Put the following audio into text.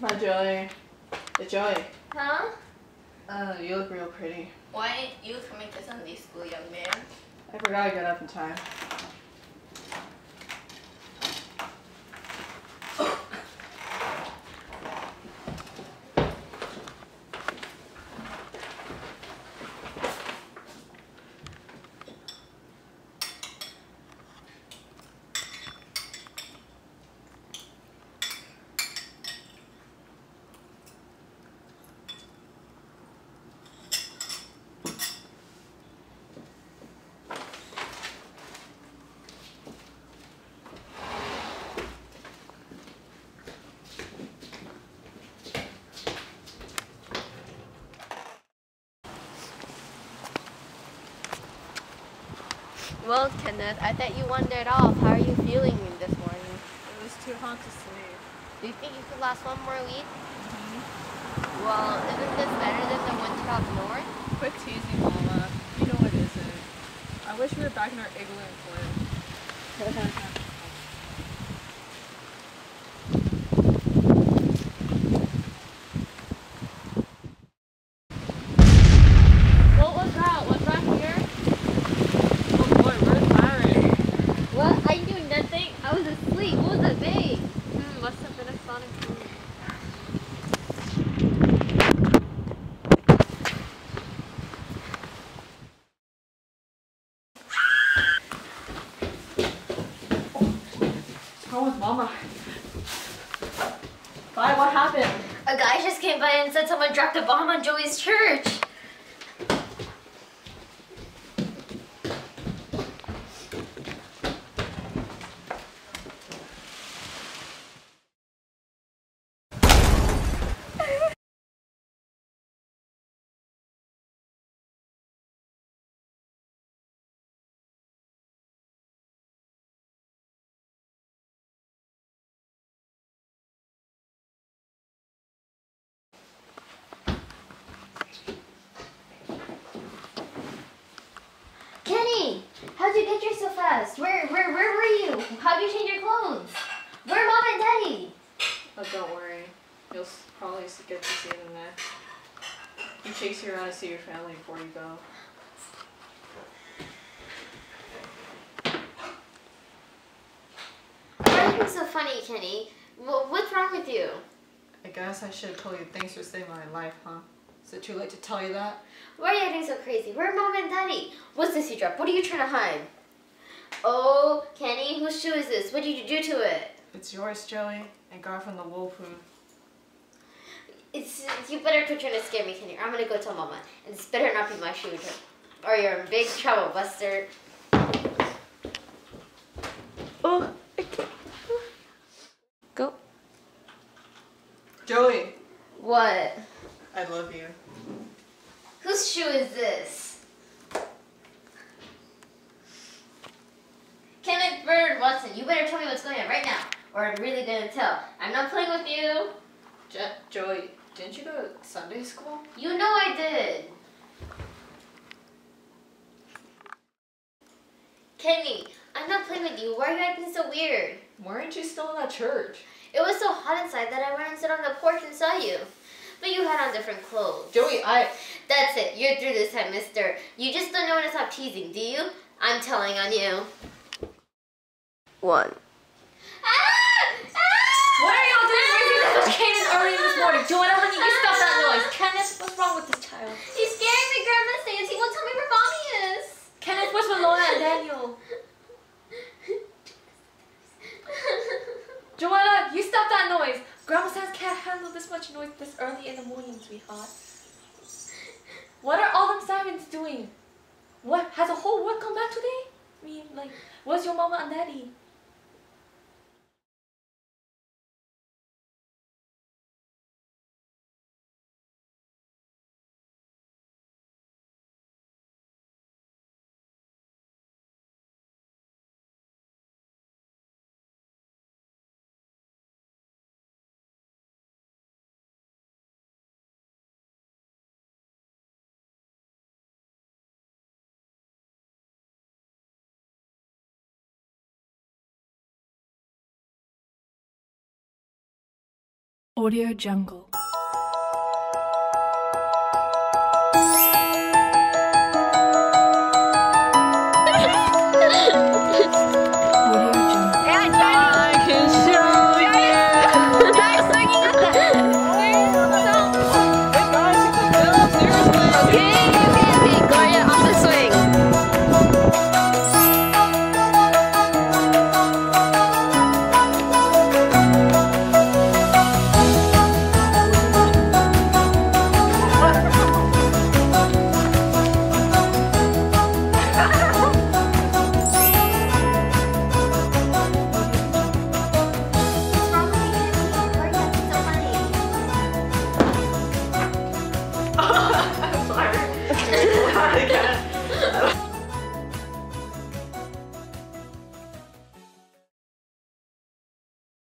Joey. Hey, Joey. Huh? Uh, you look real pretty. Why ain't you coming to Sunday school, young man? I forgot I got up in time. Well, Kenneth, I thought you wandered off. How are you feeling this morning? It was too hot to sleep. Do you think you could last one more week? Mhm. Well, isn't this better than the winter up north? Quit teasing, Mama. You know it isn't. I wish we were back in our igloo in Flint. What was that? Was that here? Oh boy, where's Byron? What? I knew nothing. I was asleep. What was it, babe? Hmm, must have been a sonic boom. What's wrong with Mama? Bye, what happened? A guy just came by and said someone dropped a bomb on Joey's church. Kenny, how'd you get here so fast? Where, where, where were you? How'd you change your clothes? Where are mom and daddy? But don't worry. You'll probably get to see them next. You chase you around to see your family before you go. Why are you so funny, Kenny? What's wrong with you? I guess I should have told you thanks for saving my life, huh? Is it too late to tell you that? Why are you acting so crazy? Where are mom and daddy? What's this you dropped? What are you trying to hide? Oh, Kenny, whose shoe is this? What did you do to it? It's yours, Joey. I got from the Wool Pooh. It's you better quit trying to scare me, Kenny. or I'm gonna go tell mama, and this better not be my shoe, or you're in big trouble, Buster. Oh, Go. Joey, What? I love you. Whose shoe is this? Kenneth Bernard Watson, you better tell me what's going on right now, or I'm really gonna tell. I'm not playing with you. Je- Joey, didn't you go to Sunday school? You know I did. Kenny, I'm not playing with you. Why are you acting so weird? Weren't you still in that church? It was so hot inside that I went and sat on the porch and saw you. But you had on different clothes. Joey, I. That's it. You're through this time, mister. You just don't know when to stop teasing, do you? I'm telling on you. One. Ah! Ah! What are y'all doing ah! raising this much Canaan early this morning? Joanna, honey, you stop that noise. Kenneth, what's wrong with this child? He's scaring me, Grandma Stacy. He won't tell me where mommy is. Kenneth, where's Malona and Daniel? Joanna, you stop that noise. Grandma Sands can't handle this much noise this early in the morning, sweetheart. What are all them sirens doing? What, has the whole world come back today? I mean, like, where's your mama and daddy? Audio Jungle.